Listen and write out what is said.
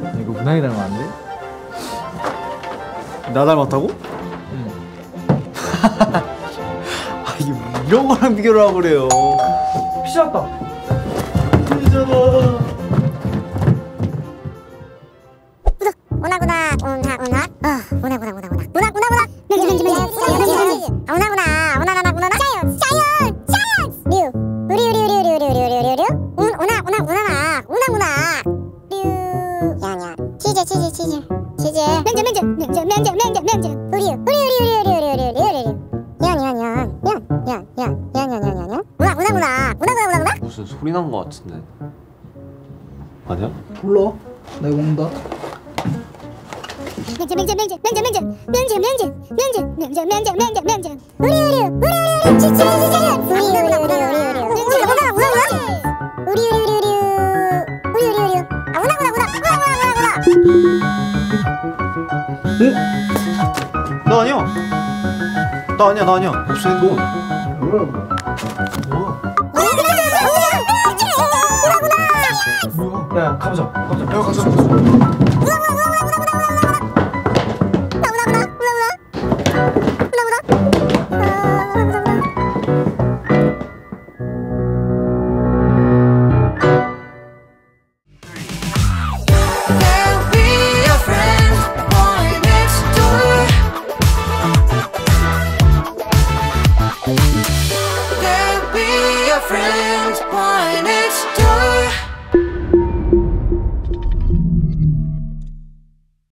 문학이 닮았는데? 나 닮았다고? 응. 아 이게 이런 거랑 비교를 하고 그래요. 피자다. 오나구나 오나 오나 어 오나구나 오나 오나 오나 오나 오나 면지 면지 면지 면지 면지 아, 오나구나 오나나나 치즈 치즈 치즈 치즈 면제 면제 면제 면제 면제 면제 우리 우리 우리 우리 우리 우리 우리 우리 우리 야야야야야야야야야야야야 오나 오나구나 오나구나 오나구나 무슨 소리 난 거 같은데 아니야? 불러. 나 이거 온다. 면제 면제 면제 면제 면제 면제 면제 면제 면제 면제 면제 면제 우리 우리 우리 우리 우리 치치 오나 나 아니야. 나 아니야 나 아니야. 무슨 너 뭐야 이거? 야 가보자. 가보자. 야 가자 가자 friends, but it's